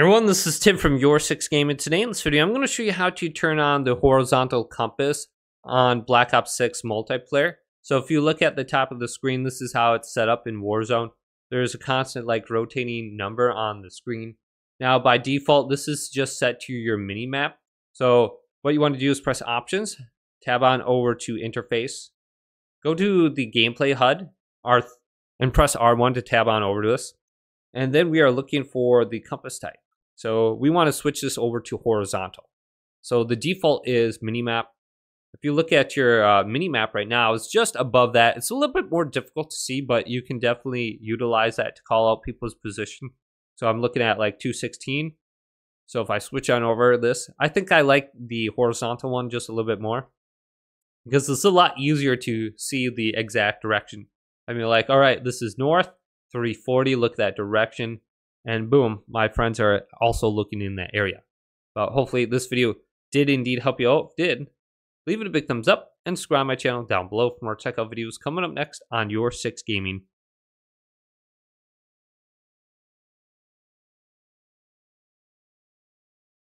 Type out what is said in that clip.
Everyone, this is Tim from Your Six Game, Gaming. Today in this video, I'm going to show you how to turn on the horizontal compass on Black Ops 6 multiplayer. So if you look at the top of the screen, this is how it's set up in Warzone. There's a constant like rotating number on the screen. Now by default, this is just set to your mini map. So what you want to do is press options, tab on over to interface, go to the gameplay HUD, R and press R1 to tab on over to this. And then we are looking for the compass type. So we want to switch this over to horizontal. So the default is minimap. If you look at your uh, minimap right now, it's just above that. It's a little bit more difficult to see, but you can definitely utilize that to call out people's position. So I'm looking at like 216. So if I switch on over this, I think I like the horizontal one just a little bit more because it's a lot easier to see the exact direction. I mean, like, all right, this is north. 340, look that direction, and boom, my friends are also looking in that area. But hopefully this video did indeed help you out. Did, leave it a big thumbs up and subscribe my channel down below for more tech out videos coming up next on Your 6 Gaming.